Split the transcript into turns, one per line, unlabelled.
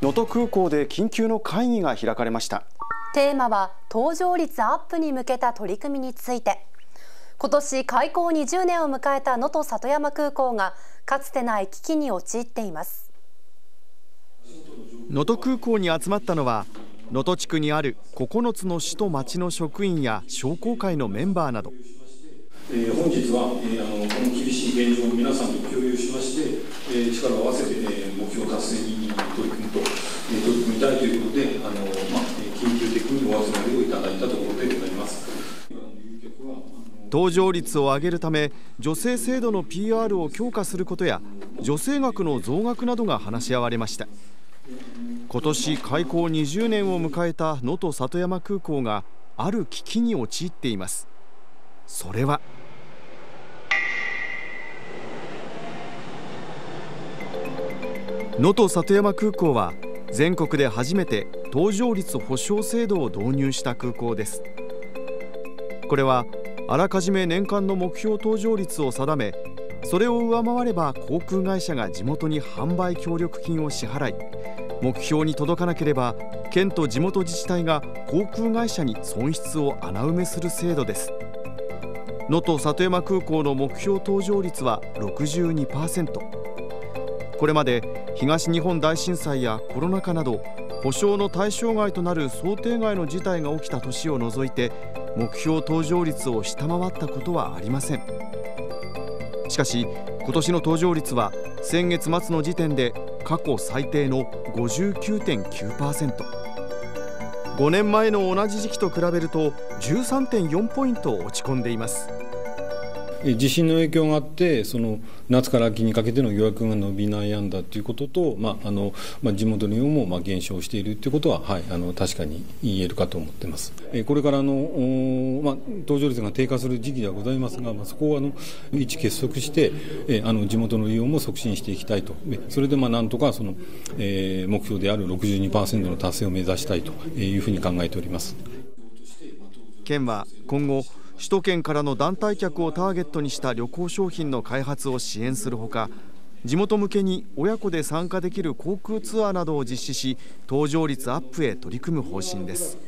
能登空港で緊急の会議が開かれました。
テーマは搭乗率アップに向けた取り組みについて。今年開港20年を迎えた能登里山空港がかつてない危機に陥っています。
能登空港に集まったのは能登地区にある9つの市と町の職員や商工会のメンバーなど。
えー、本日は、えー、あのこの厳しい現状を皆さんと共有しまして、えー、力を合わせて、えー、目標達成に取り組むと、えー、取り組みたいということで、あのまあ、緊急的にお集まりをいただいたところでございます。
搭乗率を上げるため女性制度の PR を強化することや女性額の増額などが話し合われました。今年開港20年を迎えた能登里山空港がある危機に陥っています。それは能登里山空港は全国で初めて搭乗率保証制度を導入した空港です。これはあらかじめ年間の目標搭乗率を定めそれを上回れば航空会社が地元に販売協力金を支払い目標に届かなければ県と地元自治体が航空会社に損失を穴埋めする制度です。能登里山空港の目標搭乗率は62%これまで東日本大震災やコロナ禍など保証の対象外となる想定外の事態が起きた年を除いて目標搭乗率を下回ったことはありませんしかし今年の搭乗率は先月末の時点で過去最低の59.9%。5年前の同じ時期と比べると13.4ポイント落ち込んでいます
地震の影響があってその夏から秋にかけての予約が伸び悩んだということと、まああのまあ、地元の量もまあ減少しているということは、はい、あの確かに言えるかと思っています。これからの、まあ、搭乗率が低下する時期ではございますが、まあ、そこをあの一結束してあの地元の利用も促進していきたいと。それでまあなんとかその、えー、目標である62%の達成を目指したいというふうに考えております。
県は今後首都圏からの団体客をターゲットにした旅行商品の開発を支援するほか地元向けに親子で参加できる航空ツアーなどを実施し搭乗率アップへ取り組む方針です。